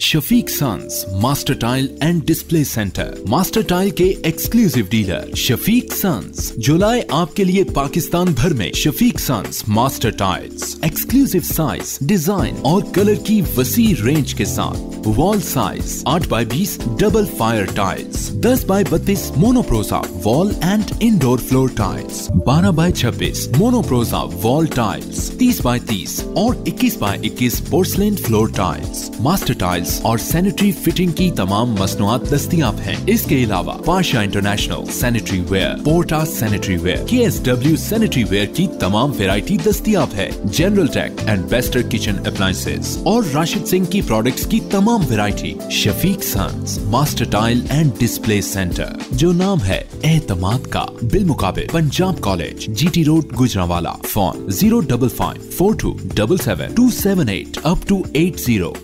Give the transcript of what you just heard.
Shafiq sons master tile and display centre master tile के exclusive dealer Shafiq sons जुलाई आपके लिए पाकिस्तान भर में Shafiq sons master tiles exclusive size design और कलर की वसी रेंज के साथ। वॉल साइज़ आठ बाई बीस डबल फायर टाइल्स दस बाय बत्तीस monoporosa wall and indoor floor tiles बारह बाय छब्बीस मोनोप्रोसा वॉल टाइल्स तीस बाय तीस और इक्कीस बाई इक्कीस porcelain floor tiles master tiles और सैनिटरी फिटिंग की तमाम मसनुआत दस्तियाब हैं। इसके अलावा Pasha international sanitary ware Porta sanitary ware के एस डब्ल्यू सैनिटरी वेयर की तमाम वेरायटी दस्तियाब है। जनरल टेक एंड बेस्टर किचन अप्लायंसेज और राशिद सिंह की प्रोडक्ट्स की तमाम variety Shafiq sons master tile and display centre जो नाम है एतमाद का। बिल मुकाबले Punjab college G T road Gujranwala. Phone zero double five four two double seven two seven eight up two eight zero